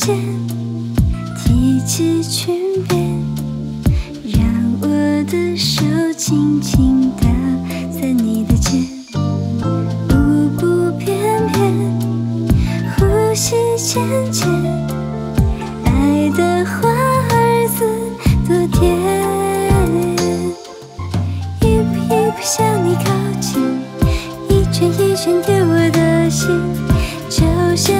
踮脚尖，提起裙边，让我的手轻轻搭在你的肩，舞步翩翩，呼吸浅浅，爱的花儿子多甜，一步一步向你靠近，一圈一圈贴我的心，就像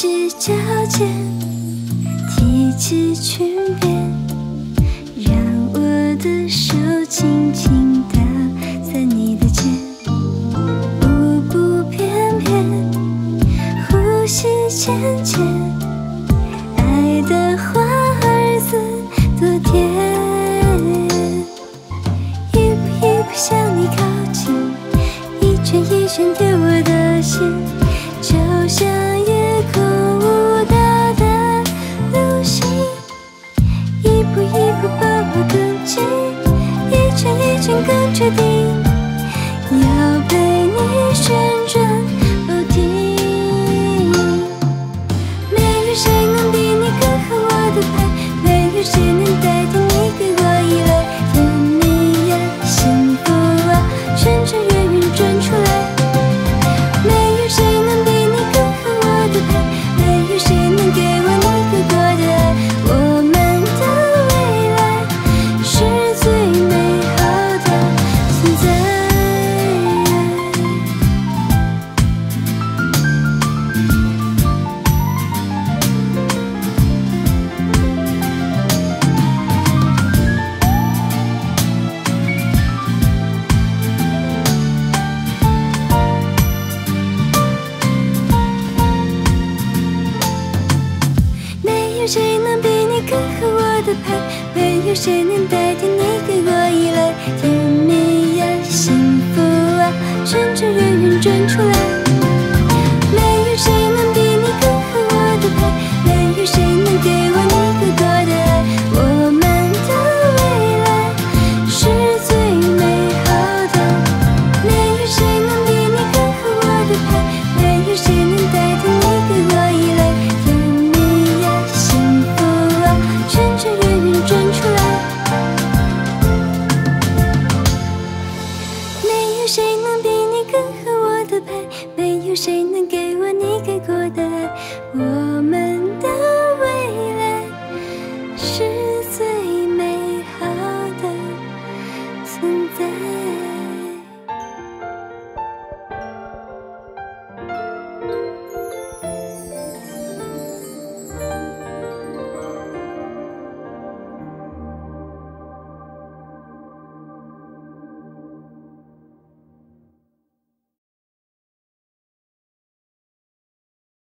起脚尖，提起裙边，让我的手轻轻搭在你的肩，舞步翩翩，呼吸浅浅，爱的花儿子多甜，一步一步向你靠近，一圈一圈贴我的心，就像确定，要陪你旋转不停。没有谁能比你更合我的拍，没有谁能代替你给我依赖。甜蜜呀，幸福啊，圈圈圆圆转出来。没有谁能比你更合我的拍，没有谁能给我还没有谁能代替你给我依赖。甜蜜呀幸福啊圈圈圆圆谁能比你更合我的拍没有谁能给我你给过的。爱我们的未来是